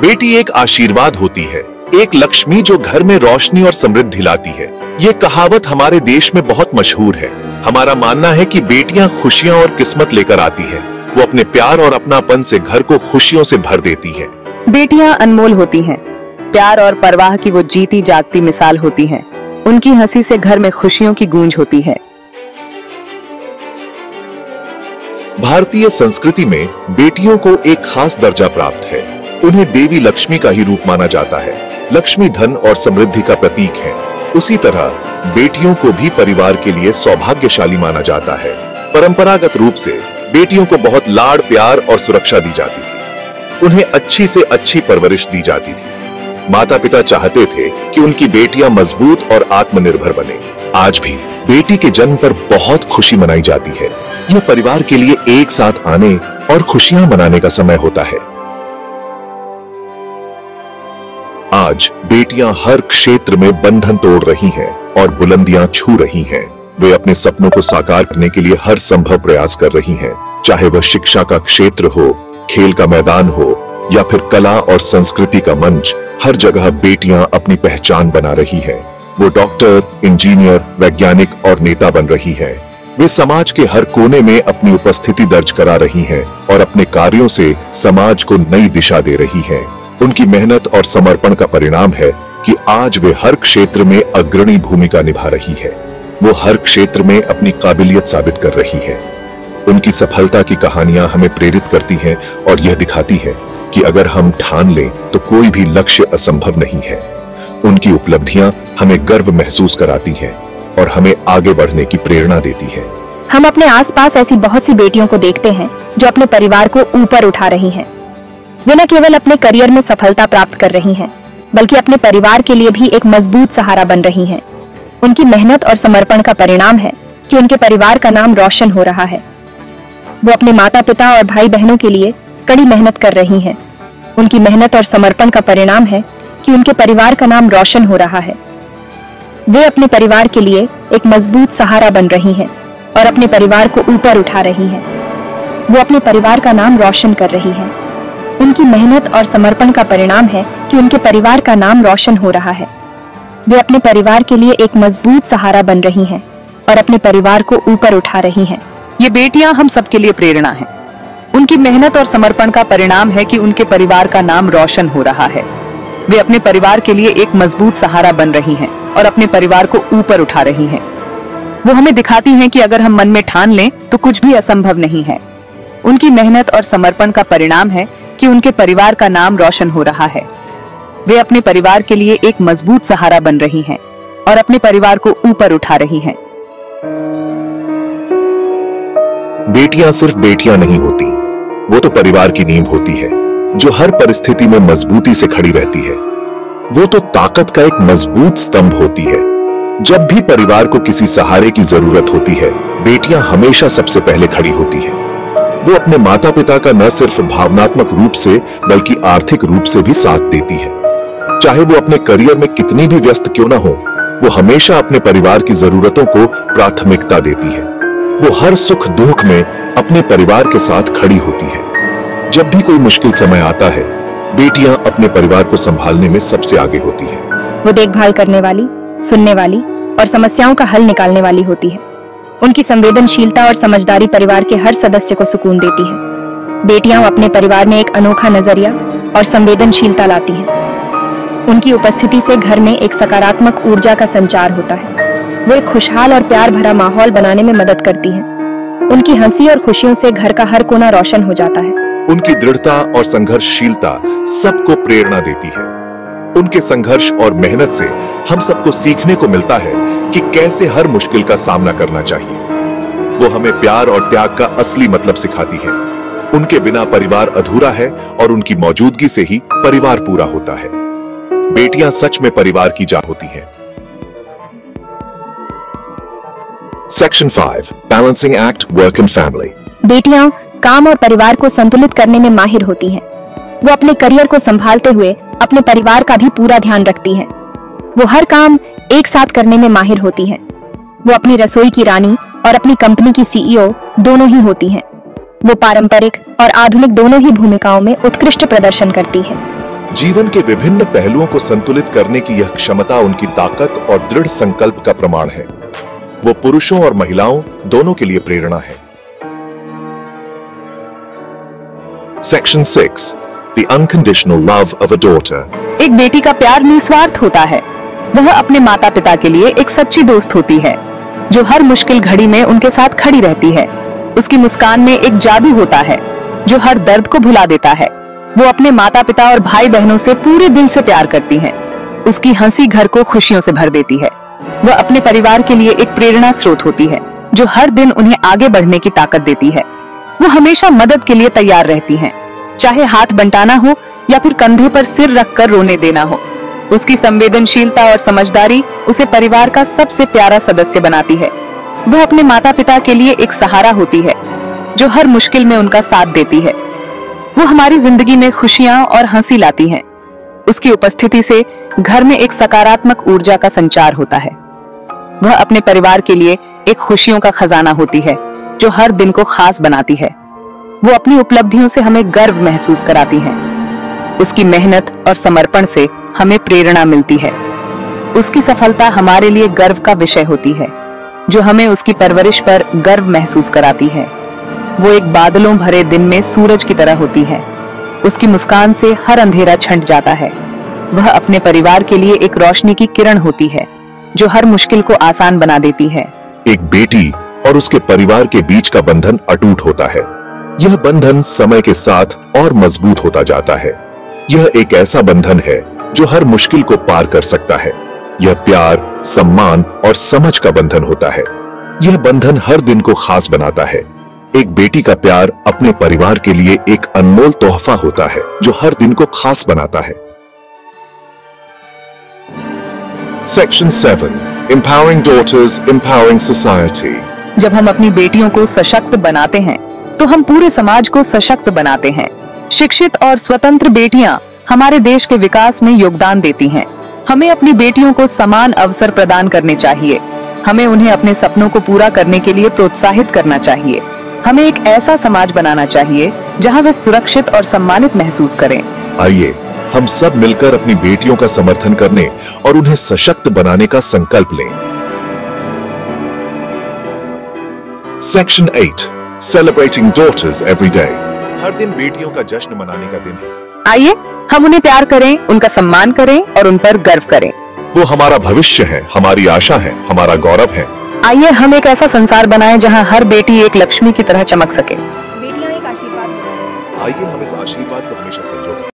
बेटी एक आशीर्वाद होती है एक लक्ष्मी जो घर में रोशनी और समृद्धि लाती है। ये कहावत हमारे देश में बहुत मशहूर है। हमारा मानना है कि बेटियाँ खुशियाँ और किस्मत लेकर आती हैं। वो अपने प्यार और अपनापन से घर को खुशियों से भर देती हैं। बेटियाँ अनमोल होती हैं। प्यार और परवाह की वो जीती जागती मिसाल होती हैं। उनकी हँसी से घर में खुशियों की गूंज होती है। भारतीय संस्कृति में बेटियों को एक खास दर्जा प्राप्त है। उन्हें देवी लक्ष्मी का ही रूप माना जाता है। लक्ष्मी धन और समृद्धि का प्रतीक है। उसी तरह बेटियों को भी परिवार के लिए सौभाग्यशाली माना जाता है। परंपरागत रूप से बेटियों को बहुत लाड़, प्यार और सुरक्षा दी जाती थी। उन्हें अच्छी से अच्छी परवरिश दी जाती थी। माता पिता चाहते थे कि उनकी बेटियाँ मज़बूत और आत्मनिर्भर बने। आज भी बेटी के जन्म पर बहुत खुशी मनाई जाती है। यह परिवार के लिए एक साथ आने और खुशियाँ मनाने का समय होता है। आज बेटियाँ हर क्षेत्र में बंधन तोड़ रही हैं और बुलंदियाँ छू रही हैं। वे अपने सपनों को साकार करने के लिए हर संभव प्रयास कर रही हैं, चाहे वह शिक्षा का क्षेत्र हो खेल का मैदान हो या फिर कला और संस्कृति का मंच हर जगह बेटियाँ अपनी पहचान बना रही हैं। वो डॉक्टर इंजीनियर वैज्ञानिक और नेता बन रही हैं। वे समाज के हर कोने में अपनी उपस्थिति दर्ज करा रही हैं और अपने कार्यों से समाज को नई दिशा दे रही हैं। उनकी मेहनत और समर्पण का परिणाम है कि आज वे हर क्षेत्र में अग्रणी भूमिका निभा रही है। वो हर क्षेत्र में अपनी काबिलियत साबित कर रही है। उनकी सफलता की कहानियाँ हमें प्रेरित करती हैं और यह दिखाती है कि अगर हम ठान लें तो कोई भी लक्ष्य असंभव नहीं है। उनकी उपलब्धियाँ हमें गर्व महसूस कराती हैं और हमें आगे बढ़ने की प्रेरणा देती है। हम अपने आसपास ऐसी बहुत सी बेटियों को देखते हैं जो अपने परिवार को ऊपर उठा रही हैं। वे न केवल अपने करियर में सफलता प्राप्त कर रही हैं, बल्कि अपने परिवार के लिए भी एक मज़बूत सहारा बन रही हैं। उनकी मेहनत और समर्पण का परिणाम है कि उनके परिवार का नाम रोशन हो रहा है वो अपने माता पिता और भाई बहनों के लिए कड़ी मेहनत कर रही हैं। उनकी मेहनत और समर्पण का परिणाम है कि उनके परिवार का नाम रोशन हो रहा है वे अपने परिवार के लिए एक मज़बूत सहारा बन रही हैं और अपने परिवार को ऊपर उठा रही हैं। वो अपने परिवार का नाम रोशन कर रही हैं। उनकी मेहनत और समर्पण का परिणाम है कि उनके परिवार का नाम रोशन हो रहा है वे अपने परिवार के लिए एक मज़बूत सहारा बन रही हैं और अपने परिवार को ऊपर उठा रही हैं। ये बेटियाँ हम सबके लिए प्रेरणा हैं। उनकी मेहनत और समर्पण का परिणाम है कि उनके परिवार का नाम रोशन हो रहा है वे अपने परिवार के लिए एक मज़बूत सहारा बन रही हैं और अपने परिवार को ऊपर उठा रही हैं। वो हमें दिखाती हैं कि अगर हम मन में ठान लें तो कुछ भी असंभव नहीं है उनकी मेहनत और समर्पण का परिणाम है कि उनके परिवार का नाम रोशन हो रहा है। वे अपने परिवार के लिए एक मज़बूत सहारा बन रही हैं और अपने परिवार को ऊपर उठा रही हैं। बेटियाँ सिर्फ़ बेटियाँ नहीं होती, वो तो परिवार की नींव होती है, जो हर परिस्थिति में मजबूती से खड़ी रहती है। वो तो ताकत का एक मज़बूत स्तंभ होती है। जब भी परिवार को किसी सहारे की ज़रूरत होती है, बेटियाँ हमेशा सबसे पहले खड़ी होती है। वो अपने माता पिता का न सिर्फ़ भावनात्मक रूप से, बल्कि आर्थिक रूप से भी साथ देती है। चाहे वो अपने करियर में कितनी भी व्यस्त क्यों ना हो, वो हमेशा अपने परिवार की जरूरतों को प्राथमिकता देती है। वो हर सुख दुख में अपने परिवार के साथ खड़ी होती है। जब भी कोई मुश्किल समय आता है, बेटियाँ अपने परिवार को संभालने में सबसे आगे होती है। वो देखभाल करने वाली, सुनने वाली और समस्याओं का हल निकालने वाली होती है। उनकी संवेदनशीलता और समझदारी परिवार के हर सदस्य को सुकून देती है। बेटियाँ अपने परिवार में एक अनोखा नज़रिया और संवेदनशीलता लाती हैं। उनकी उपस्थिति से घर में एक सकारात्मक ऊर्जा का संचार होता है। वो एक खुशहाल और प्यार भरा माहौल बनाने में मदद करती हैं। उनकी हँसी और खुशियों से घर का हर कोना रोशन हो जाता है। उनकी दृढ़ता और संघर्षशीलता सबको प्रेरणा देती है। उनके संघर्ष और मेहनत से हम सबको सीखने को मिलता है। कि कैसे हर मुश्किल का सामना करना चाहिए। वो हमें प्यार और त्याग का असली मतलब सिखाती है। उनके बिना परिवार अधूरा है और उनकी मौजूदगी से ही परिवार पूरा होता है। बेटियाँ सच में परिवार की जा होती हैं। Section five balancing act work and family बेटियाँ काम और परिवार को संतुलित करने में माहिर होती हैं। वो अपने करियर को संभालते हुए अपने परिवार का भी पूरा ध्यान रखती हैं। वो हर काम एक साथ करने में माहिर होती हैं। वो अपनी रसोई की रानी और अपनी कंपनी की सीईओ दोनों ही होती हैं। वो पारंपरिक और आधुनिक दोनों ही भूमिकाओं में उत्कृष्ट प्रदर्शन करती है। जीवन के विभिन्न पहलुओं को संतुलित करने की यह क्षमता उनकी ताकत और दृढ़ संकल्प का प्रमाण है। वो पुरुषों और महिलाओं दोनों के लिए प्रेरणा है। Section six the unconditional love of a daughter एक बेटी का प्यार निस्वार्थ होता है। वह अपने माता पिता के लिए एक सच्ची दोस्त होती है जो हर मुश्किल घड़ी में उनके साथ खड़ी रहती है। उसकी मुस्कान में एक जादू होता है जो हर दर्द को भुला देता है। वो अपने माता पिता और भाई बहनों से पूरे दिल से प्यार करती है। उसकी हँसी घर को खुशियों से भर देती है। वह अपने परिवार के लिए एक प्रेरणा स्रोत होती है जो हर दिन उन्हें आगे बढ़ने की ताकत देती है। वो हमेशा मदद के लिए तैयार रहती हैं, चाहे हाथ बंटाना हो या फिर कंधे पर सिर रखकर रोने देना हो। उसकी संवेदनशीलता और समझदारी उसे परिवार का सबसे प्यारा सदस्य बनाती है। वह अपने माता पिता के लिए एक सहारा होती है, जो हर मुश्किल में उनका साथ देती है। वो हमारी ज़िंदगी में खुशियाँ और हँसी लाती हैं। उसकी उपस्थिति से घर में एक सकारात्मक ऊर्जा का संचार होता है। वह अपने परिवार के लिए एक खुशियों का खजाना होती है, जो हर दिन को खास बनाती है। वो अपनी उपलब्धियों से हमें गर्व महसूस कराती है। उसकी मेहनत और समर्पण से हमें प्रेरणा मिलती है। उसकी सफलता हमारे लिए गर्व का विषय होती है, जो हमें उसकी परवरिश पर गर्व महसूस कराती है। वो एक बादलों भरे दिन में सूरज की तरह होती है। उसकी मुस्कान से हर अंधेरा छंट जाता है। वह अपने परिवार के लिए एक रोशनी की किरण होती है, जो हर मुश्किल को आसान बना देती है। एक बेटी और उसके परिवार के बीच का बंधन अटूट होता है। यह बंधन समय के साथ और मज़बूत होता जाता है। यह एक ऐसा बंधन है जो हर मुश्किल को पार कर सकता है। यह प्यार, सम्मान और समझ का बंधन होता है। यह बंधन हर दिन को खास बनाता है। एक बेटी का प्यार अपने परिवार के लिए एक अनमोल तोहफा होता है, जो हर दिन को खास बनाता है। Section seven empowering daughters, empowering society. जब हम अपनी बेटियों को सशक्त बनाते हैं तो हम पूरे समाज को सशक्त बनाते हैं। शिक्षित और स्वतंत्र बेटियाँ हमारे देश के विकास में योगदान देती हैं। हमें अपनी बेटियों को समान अवसर प्रदान करने चाहिए। हमें उन्हें अपने सपनों को पूरा करने के लिए प्रोत्साहित करना चाहिए। हमें एक ऐसा समाज बनाना चाहिए जहाँ वे सुरक्षित और सम्मानित महसूस करें। आइए हम सब मिलकर अपनी बेटियों का समर्थन करने और उन्हें सशक्त बनाने का संकल्प लें। Section eight celebrating daughters every day हर दिन बेटियों का जश्न मनाने का दिन है। आइए हम उन्हें प्यार करें उनका सम्मान करें और उन पर गर्व करें। वो हमारा भविष्य है हमारी आशा है हमारा गौरव है। आइए हम एक ऐसा संसार बनाए जहाँ हर बेटी एक लक्ष्मी की तरह चमक सके। बेटियाँ एक आशीर्वाद आइए हम इस आशीर्वाद को